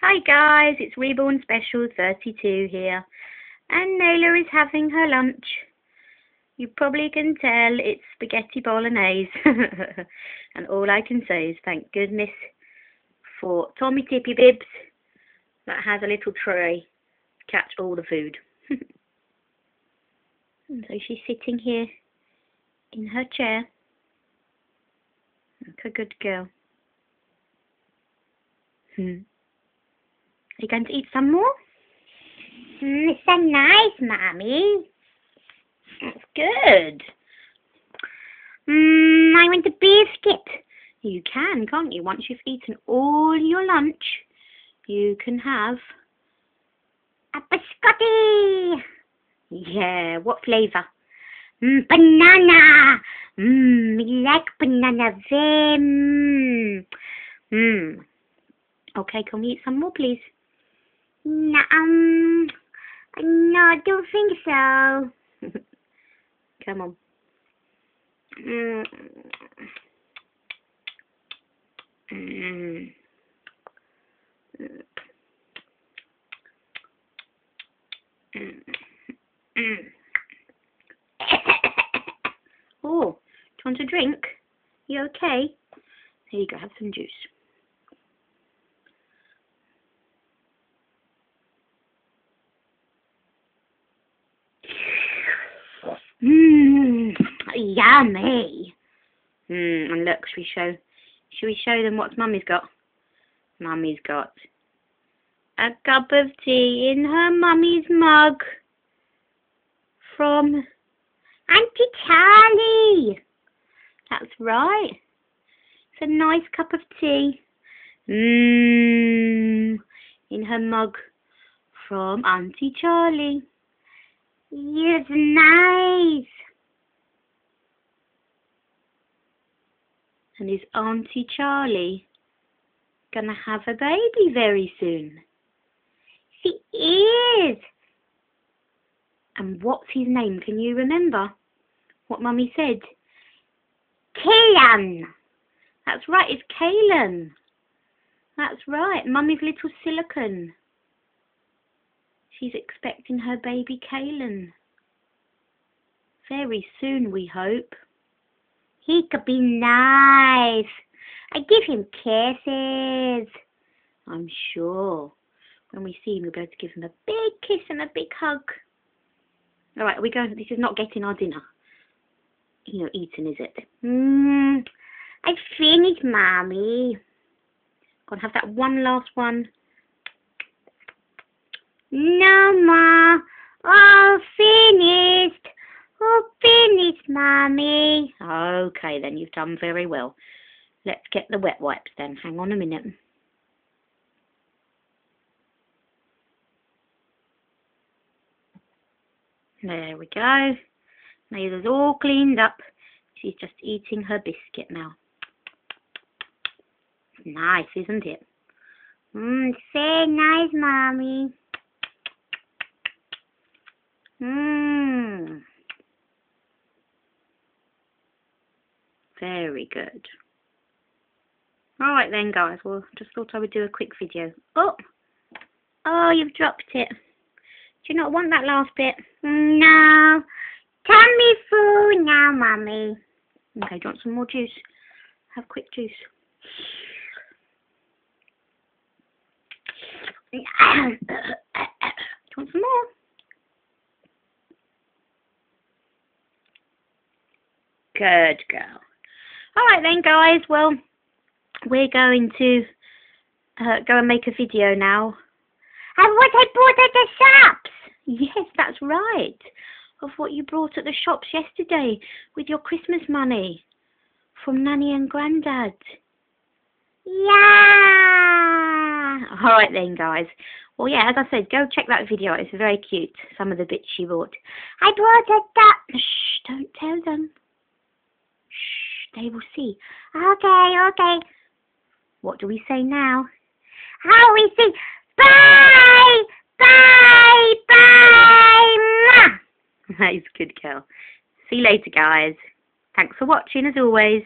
Hi guys, it's Reborn Special 32 here. And Nahla is having her lunch. You probably can tell it's spaghetti bolognese. and all I can say is thank goodness for Tommee Tippee Bibs that has a little tray to catch all the food. so she's sitting here in her chair. Like a good girl. Hmm. Are you going to eat some more? Mm, it's so nice, Mommy. That's good. Mm, I want a biscuit. You can, can't you? Once you've eaten all your lunch, you can have a biscotti. Yeah, what flavour? Mm, banana. Mmm, I like banana very. Mmm. Okay, can we eat some more, please? No, um, no, I don't think so. Come on. Mm. Mm. Mm. oh, do you want a drink? You okay? Here you go, have some juice. Mmm, yummy. Mmm, and look, should we show, should we show them what Mummy's got? Mummy's got a cup of tea in her Mummy's mug from Auntie Charley. That's right. It's a nice cup of tea. Mmm, in her mug from Auntie Charley. Yes, nice. And is Auntie Charley gonna have a baby very soon? She is. And what's his name? Can you remember what Mummy said? Kaylan. That's right, it's Kaylan. That's right, Mummy's little silicon. She's expecting her baby Kaylan. Very soon, we hope. He could be nice. I give him kisses. I'm sure. When we see him, we're going to give him a big kiss and a big hug. All right, are we going? This is not getting our dinner. You know, eating, is it? Mmm. I finished, Mommy. Gonna have that one last one. No, Ma. All finished. All finished, Mommy. Okay, then you've done very well. Let's get the wet wipes then. Hang on a minute. There we go. Nahla's all cleaned up. She's just eating her biscuit now. Nice, isn't it? Mmm, so nice, Mommy. Mmm. Very good. Alright then guys, well just thought I would do a quick video. Oh! Oh, you've dropped it. Do you not want that last bit? No. Tummy full now, Mummy. Okay, do you want some more juice? Have quick juice. do you want some more? Good girl. Alright then guys, well, we're going to uh, go and make a video now. And what I bought at the shops. Yes, that's right. Of what you brought at the shops yesterday with your Christmas money from Nanny and Grandad. Yeah. Alright then guys. Well yeah, as I said, go check that video out. It's very cute. Some of the bits she bought. I brought a duck. Shh, don't tell them. They will see. Okay, okay. What do we say now? How we say bye, bye, bye. ma. That is good, girl. See you later, guys. Thanks for watching, as always.